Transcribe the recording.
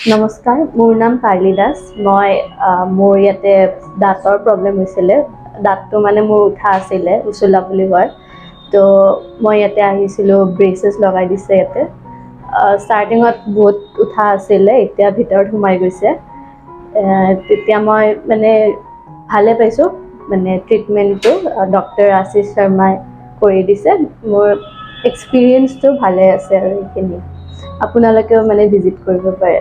নমস্কাৰ মোৰ নাম পাৰ্লি দাস। মই মোৰ ইয়াতে দাঁতৰ প্ৰব্লেম হৈছিলে। দাঁতটো মানে মোৰ উঠা আছিলে উচুলা বুলি কয়। তো মই ইয়াতে আহিছিলোঁ ব্ৰেচেছ লগাই দিছে ইয়াতে। ষ্টাৰ্টিঙত বহুত উঠা আছিলে এতিয়া ভিতৰত সোমাই গৈছে। তেতিয়া মই মানে ভালে পাইছোঁ মানে ট্ৰিটমেণ্টটো ডক্টৰ আশীষ শৰ্মাই কৰি দিছে। মোৰ এক্সপিৰিয়েঞ্চটো ভালে আছে আৰু এইখিনি। আপোনালোকেও মানে ভিজিট কৰিব পাৰে।